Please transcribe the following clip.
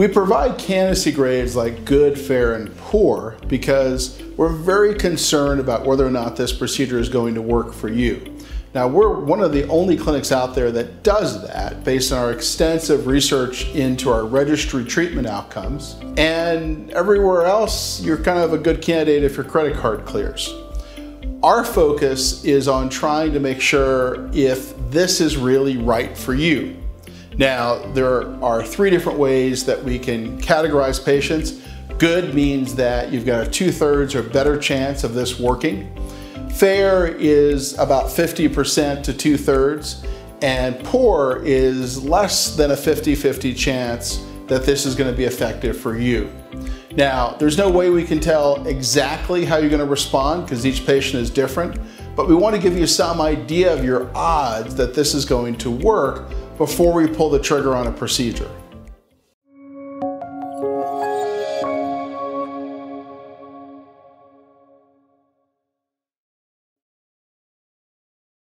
We provide candidacy grades like good, fair, and poor because we're very concerned about whether or not this procedure is going to work for you. Now, we're one of the only clinics out there that does that based on our extensive research into our registry treatment outcomes. And everywhere else, you're kind of a good candidate if your credit card clears. Our focus is on trying to make sure if this is really right for you. Now, there are three different ways that we can categorize patients. Good means that you've got a two thirds or better chance of this working. Fair is about 50% to two thirds, and poor is less than a 50 50 chance that this is going to be effective for you. Now, there's no way we can tell exactly how you're going to respond because each patient is different, but we want to give you some idea of your odds that this is going to work before we pull the trigger on a procedure.